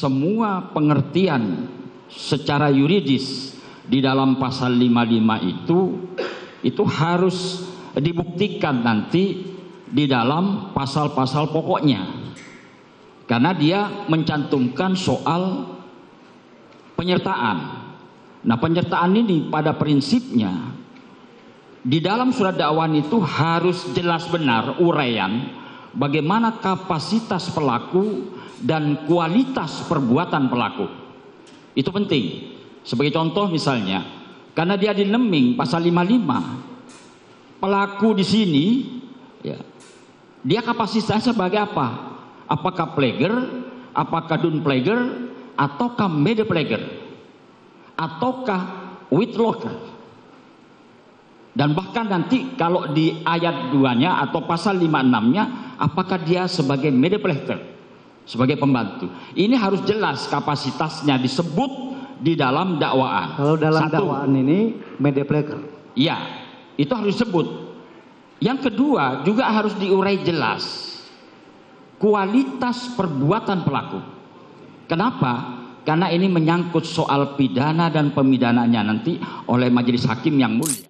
semua pengertian secara yuridis di dalam pasal 55 itu itu harus dibuktikan nanti di dalam pasal-pasal pokoknya. Karena dia mencantumkan soal penyertaan. Nah penyertaan ini pada prinsipnya di dalam surat dakwaan itu harus jelas benar uraian bagaimana kapasitas pelaku dan kualitas perbuatan pelaku. Itu penting. Sebagai contoh misalnya karena dia di neming pasal 55 pelaku di sini ya dia kapasitasnya sebagai apa? Apakah player apakah dun player ataukah mede player ataukah with locker dan bahkan nanti kalau di ayat 2 nya atau pasal 56 nya apakah dia sebagai media player sebagai pembantu ini harus jelas kapasitasnya disebut di dalam dakwaan Kalau dalam Satu. dakwaan ini media player. Ya, itu harus disebut. Yang kedua juga harus diurai jelas kualitas perbuatan pelaku. Kenapa? Karena ini menyangkut soal pidana dan pemidananya nanti oleh majelis hakim yang mulia.